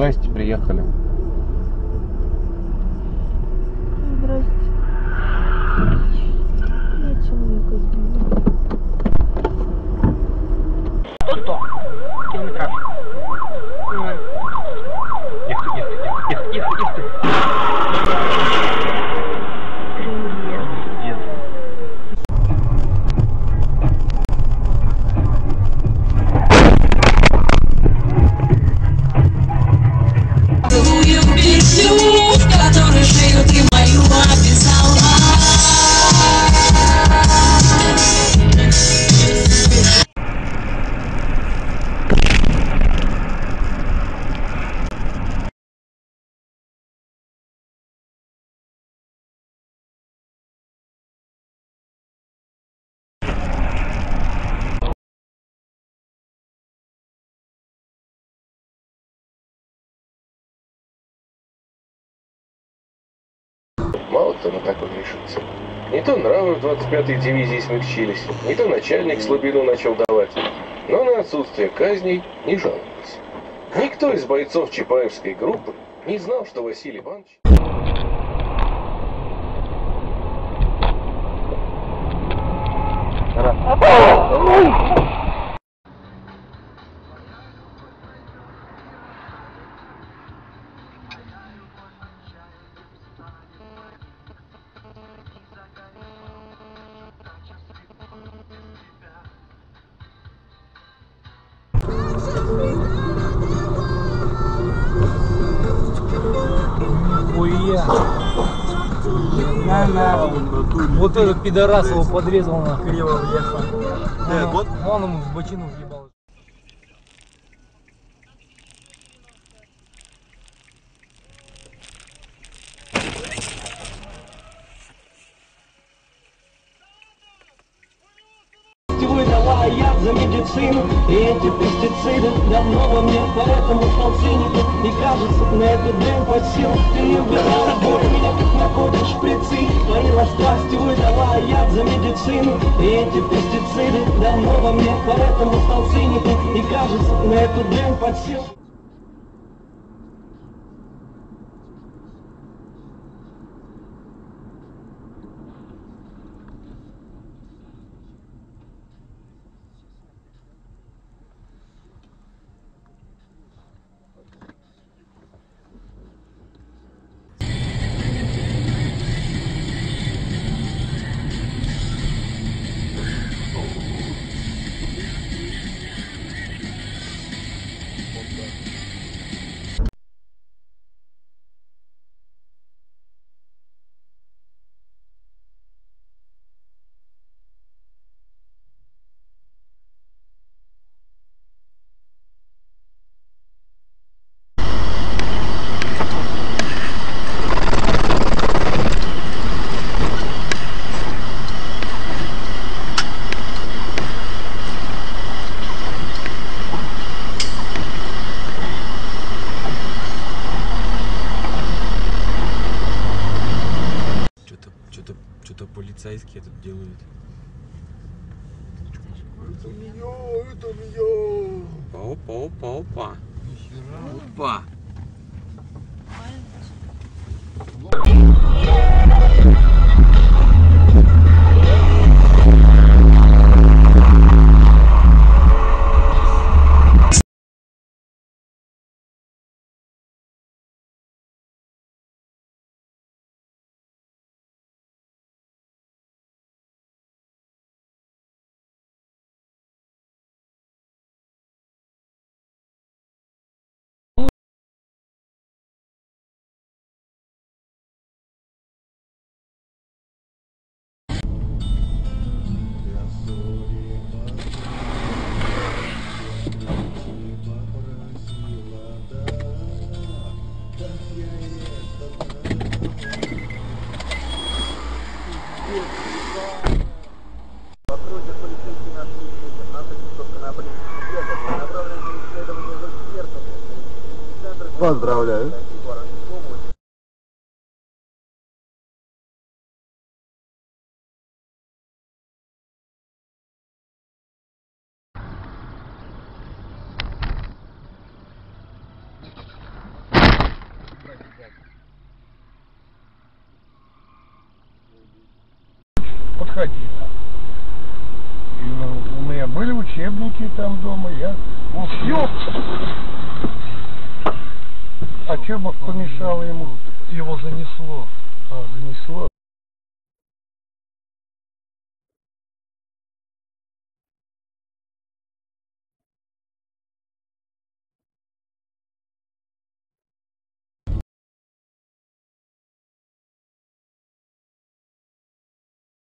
Здрасте, приехали. Здрасте. Я человека сбила. Тут 100 километров. Мало кто на такое решится. Не то нравы в 25-й дивизии смягчились, не то начальник слабину начал давать. Но на отсутствие казней не жаловались. Никто из бойцов Чапаевской группы не знал, что Василий Иванович... Хуя. На, на. Вот этот пидорас его подрезал на. Криво въехал. Вот, вон ему в бочину въебал. Сетевой давай яд за медицину И эти пестициды давно во мне Поэтому стал циником И кажется, на эту дрянь под силу Ты не убирал боль меня, как находишь шприцы Твои страсти выдавая яд за медицину. И эти пестициды давно во мне Поэтому стал циником И кажется, на эту дрянь под силу Это меня, это меня. Опа, опа, опа. Опа. Поздравляю. Подходи. И, ну, у меня были учебники там дома, я... Ну, ёп! А чем помешало ему? Его занесло. А, занесло.